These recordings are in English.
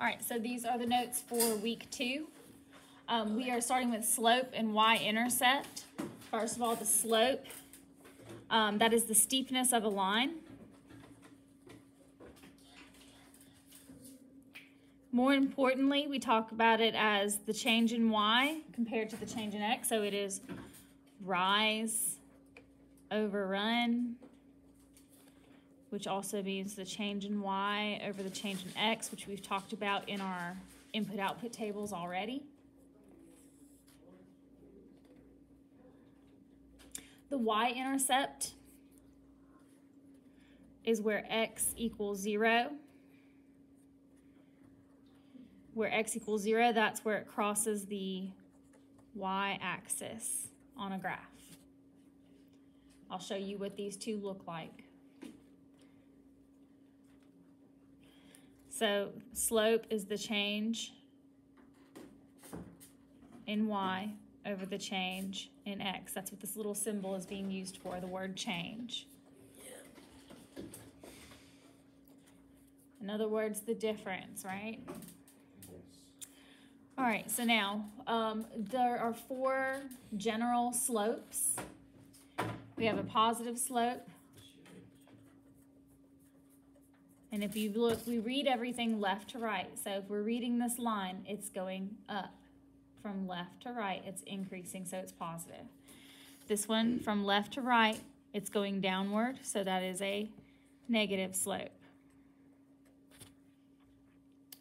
All right, so these are the notes for week two. Um, we are starting with slope and y-intercept. First of all, the slope, um, that is the steepness of a line. More importantly, we talk about it as the change in y compared to the change in x. So it is rise over run, which also means the change in y over the change in x, which we've talked about in our input-output tables already. The y-intercept is where x equals zero. Where x equals zero, that's where it crosses the y-axis on a graph. I'll show you what these two look like. So slope is the change in y over the change in x. That's what this little symbol is being used for, the word change. In other words, the difference, right? All right, so now um, there are four general slopes. We have a positive slope. And if you look, we read everything left to right. So if we're reading this line, it's going up. From left to right, it's increasing, so it's positive. This one, from left to right, it's going downward, so that is a negative slope.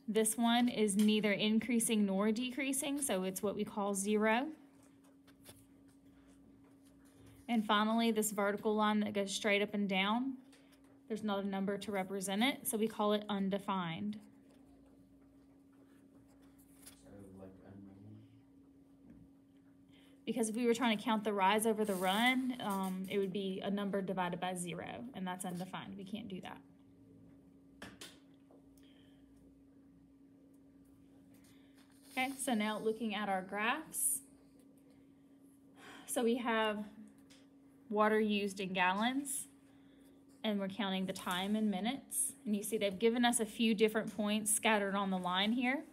This one is neither increasing nor decreasing, so it's what we call zero. And finally, this vertical line that goes straight up and down, there's not a number to represent it, so we call it undefined. Because if we were trying to count the rise over the run, um, it would be a number divided by zero, and that's undefined. We can't do that. Okay, so now looking at our graphs. So we have water used in gallons, and we're counting the time in minutes. And you see they've given us a few different points scattered on the line here.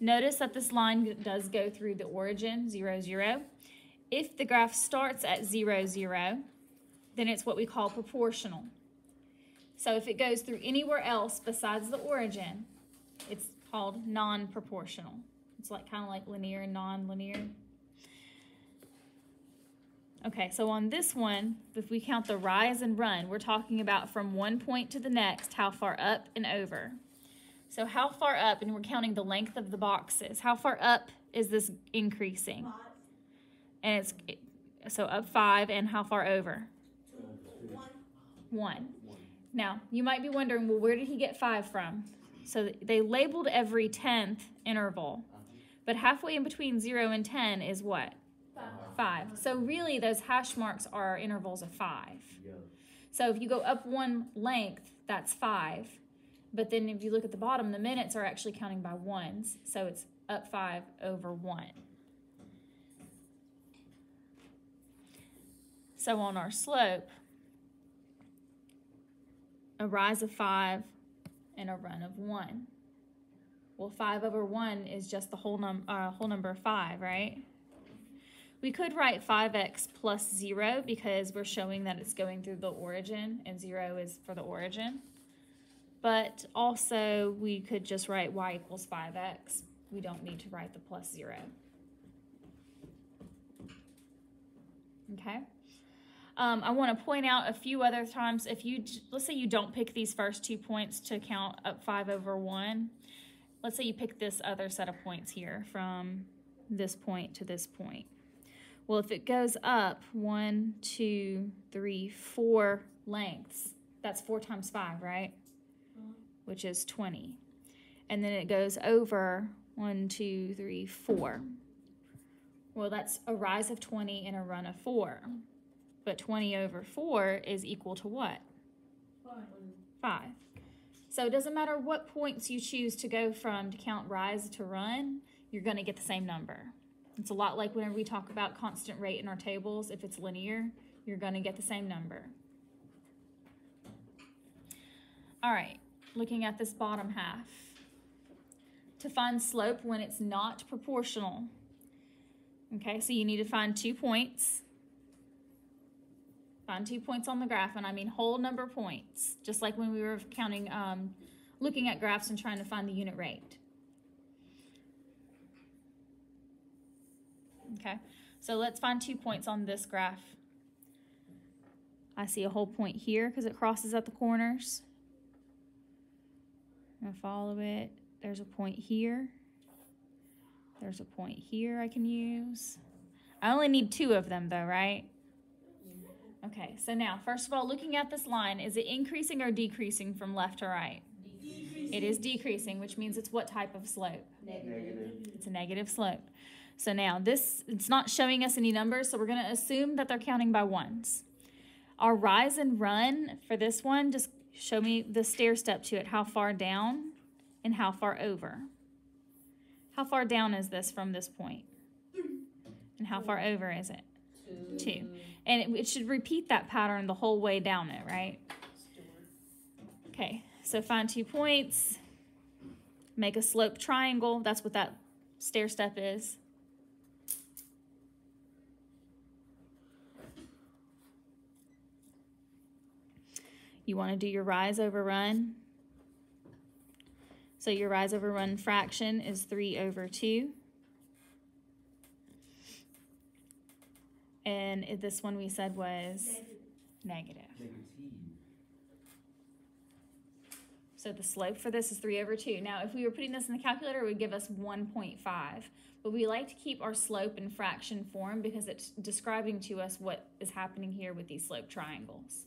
Notice that this line does go through the origin, zero, zero. If the graph starts at zero, zero, then it's what we call proportional. So if it goes through anywhere else besides the origin, it's called non-proportional. It's like kind of like linear and non-linear. Okay, so on this one, if we count the rise and run, we're talking about from one point to the next, how far up and over. So how far up, and we're counting the length of the boxes, how far up is this increasing? Five. And it's, so up five, and how far over? One. One. Now, you might be wondering, well, where did he get five from? So they labeled every 10th interval, but halfway in between zero and 10 is what? Five. So really, those hash marks are intervals of five. So if you go up one length, that's five. But then if you look at the bottom, the minutes are actually counting by ones. So it's up five over one. So on our slope, a rise of five and a run of one. Well, five over one is just the whole num uh, whole number five, right? We could write 5x plus 0 because we're showing that it's going through the origin and 0 is for the origin. But also we could just write y equals 5x. We don't need to write the plus 0. Okay? Um, I want to point out a few other times, if you, let's say you don't pick these first two points to count up 5 over 1. Let's say you pick this other set of points here from this point to this point. Well, if it goes up one, two, three, four lengths, that's four times five, right? Which is 20. And then it goes over one, two, three, four. Well, that's a rise of 20 and a run of four. But 20 over four is equal to what? Five. Five. So it doesn't matter what points you choose to go from to count rise to run, you're going to get the same number. It's a lot like whenever we talk about constant rate in our tables. If it's linear, you're going to get the same number. All right. looking at this bottom half. To find slope when it's not proportional. Okay, so you need to find two points. Find two points on the graph, and I mean whole number points, just like when we were counting, um, looking at graphs and trying to find the unit rate. Okay, so let's find two points on this graph. I see a whole point here because it crosses at the corners. Gonna follow it. There's a point here. There's a point here I can use. I only need two of them though, right? Okay, so now, first of all, looking at this line, is it increasing or decreasing from left to right? It is decreasing, which means it's what type of slope? Negative. It's a negative slope. So now this, it's not showing us any numbers, so we're gonna assume that they're counting by ones. Our rise and run for this one, just show me the stair step to it, how far down and how far over. How far down is this from this point? And how far over is it? Two. And it, it should repeat that pattern the whole way down it, right? Okay, so find two points, make a slope triangle. That's what that stair step is. You want to do your rise over run. So your rise over run fraction is 3 over 2. And this one we said was negative. So the slope for this is 3 over 2. Now, if we were putting this in the calculator, it would give us 1.5. But we like to keep our slope in fraction form because it's describing to us what is happening here with these slope triangles.